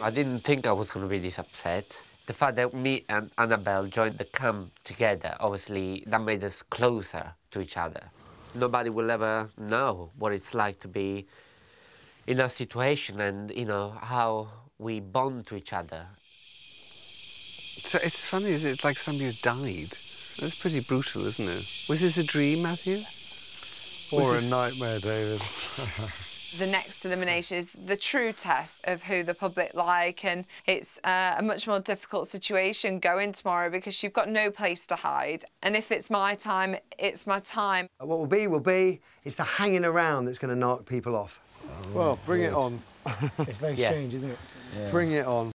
I didn't think I was going to be this upset. The fact that me and Annabel joined the camp together, obviously, that made us closer to each other. Nobody will ever know what it's like to be in a situation and, you know, how we bond to each other. So it's funny, is it? It's like somebody's died. That's pretty brutal, isn't it? Was this a dream, Matthew? Or Was a nightmare, David. The next elimination is the true test of who the public like, and it's uh, a much more difficult situation going tomorrow because you've got no place to hide. And if it's my time, it's my time. What will be, will be. It's the hanging around that's going to knock people off. well, bring it on. It's very Yeah. strange, isn't it? Bring it on.